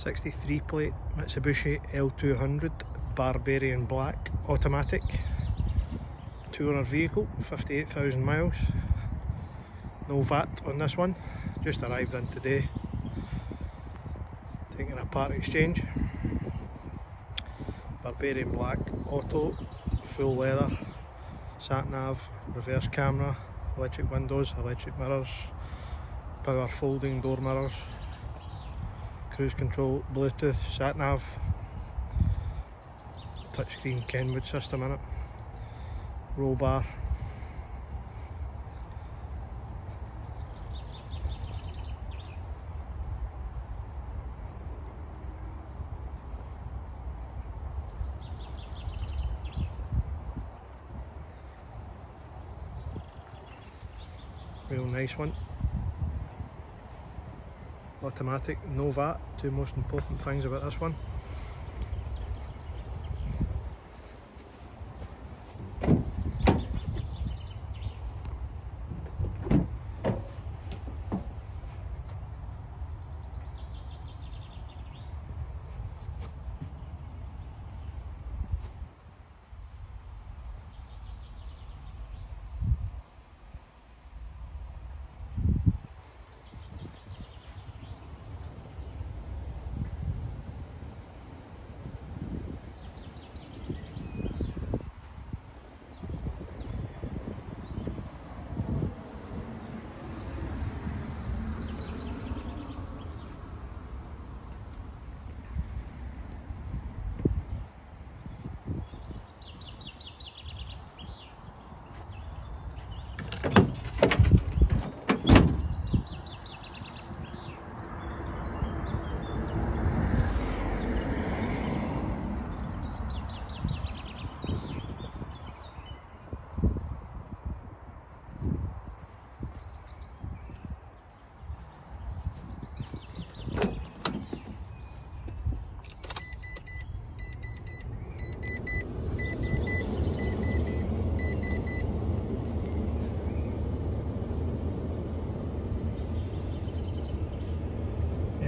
63 plate Mitsubishi L200 Barbarian Black automatic. 200 vehicle 58,000 miles. No VAT on this one. Just arrived in today. Taking a part exchange. Barbarian Black auto full leather. Sat nav reverse camera electric windows electric mirrors power folding door mirrors cruise control, Bluetooth, sat nav, touchscreen Kenwood system in it, roll bar. Real nice one automatic, no VAT, two most important things about this one.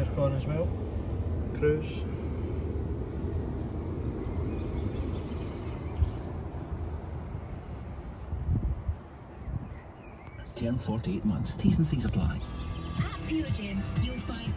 Aircon as well, cruise. Term 48 months. T's and C's apply. At Pure Gym, you'll find